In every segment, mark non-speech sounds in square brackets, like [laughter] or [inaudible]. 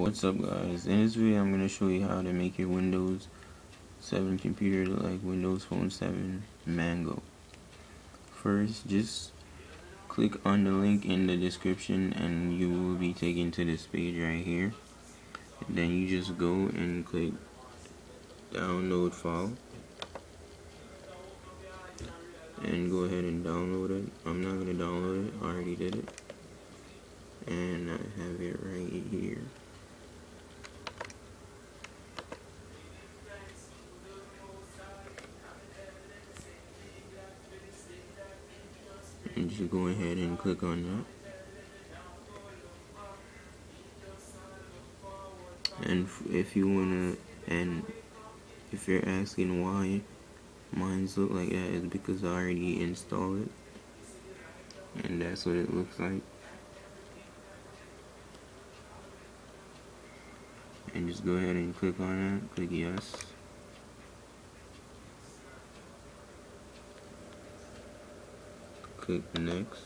What's up guys, in this video I'm going to show you how to make your Windows 7 computer like Windows Phone 7 Mango. First, just click on the link in the description and you will be taken to this page right here. Then you just go and click download file. And go ahead and download it. I'm not going to download it, I already did it. And I have it right here. Just go ahead and click on that. And if you wanna and if you're asking why mine's look like that is because I already installed it. And that's what it looks like. And just go ahead and click on that click yes click next.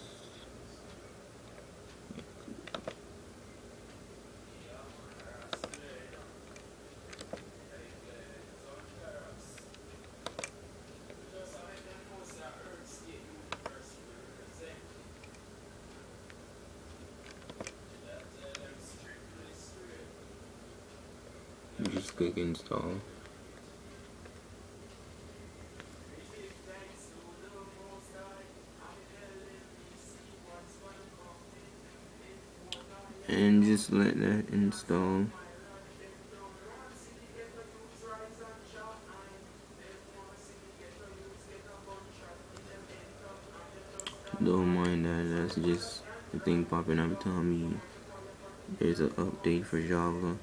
Just click install and just let that install. Don't mind that that's just the thing popping up telling me there's an update for Java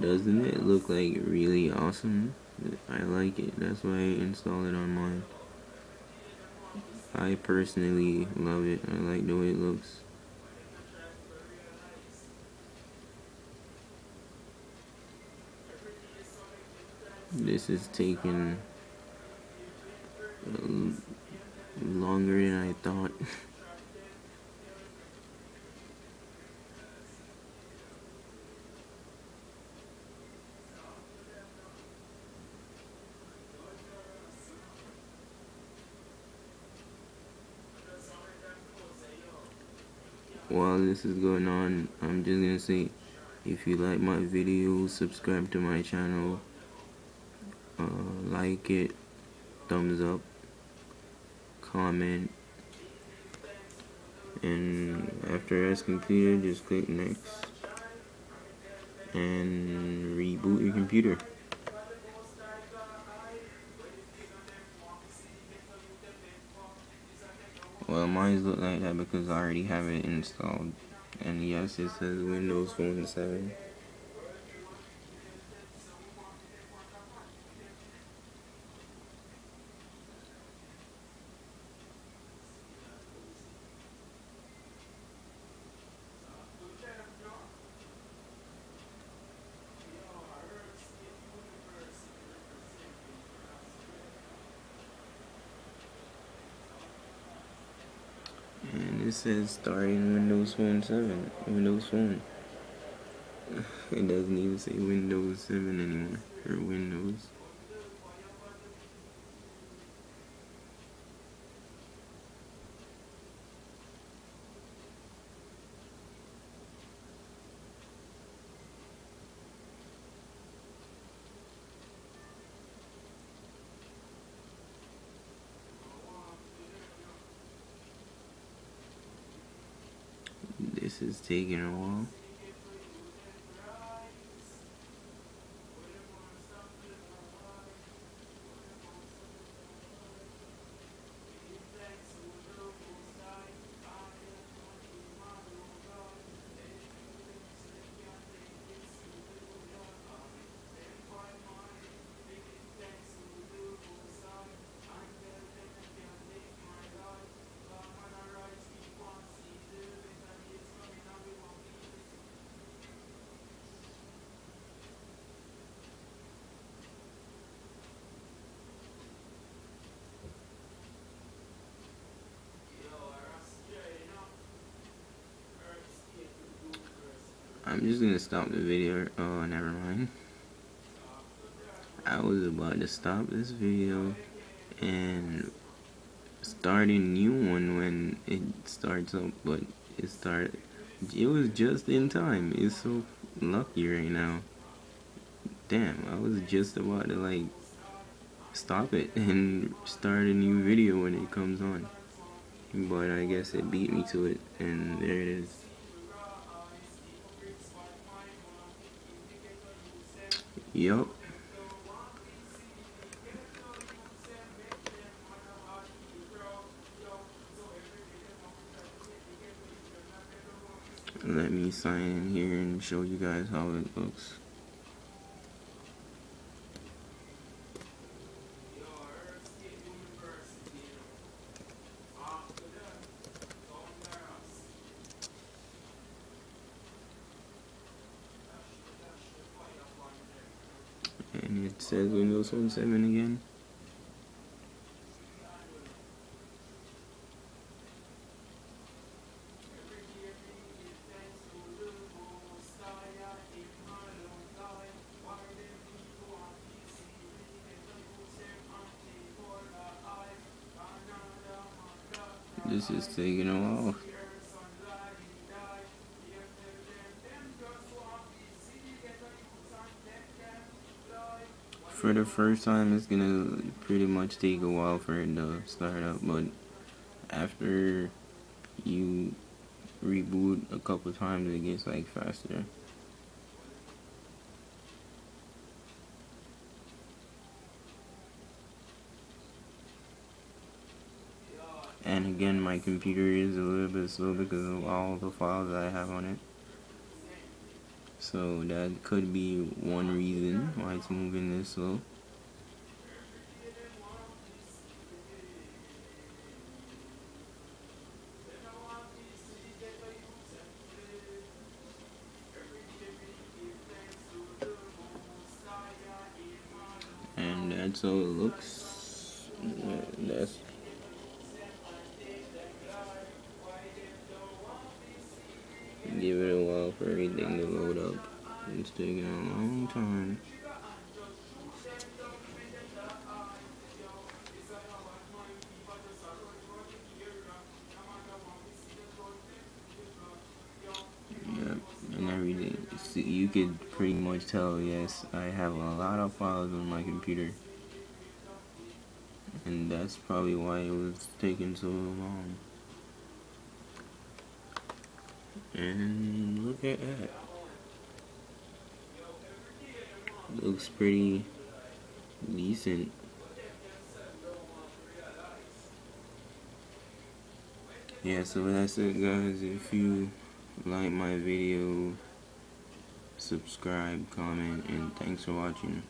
Doesn't it look like really awesome? I like it. That's why I installed it on mine. I personally love it. I like the way it looks. This is taking while this is going on I'm just gonna say if you like my video subscribe to my channel uh, like it thumbs up comment and after that's completed just click next and reboot your computer Well, mine look like that because I already have it installed. And yes, it says Windows Phone 7. It says starting Windows Phone 7. Windows Phone. [sighs] It doesn't even say Windows 7 anymore. Or Windows. This is taking a while. I'm just gonna stop the video. Oh, never mind. I was about to stop this video and start a new one when it starts up, but it started. It was just in time. It's so lucky right now. Damn, I was just about to like stop it [laughs] and start a new video when it comes on. But I guess it beat me to it, and there it is. Yup. Let me sign in here and show you guys how it looks. and says Windows Phone 7 again. This is taking a while. For the first time it's gonna pretty much take a while for it to start up but after you reboot a couple times it gets like faster. And again my computer is a little bit slow because of all the files I have on it so that could be one reason why it's moving this slow. And that's how it looks. That's give it a while for everything to load up. It's taking a long time. You could pretty much tell, yes, I have a lot of files on my computer. And that's probably why it was taking so long. And look at that. Looks pretty decent. Yeah, so that's it guys. If you like my video, subscribe, comment, and thanks for watching.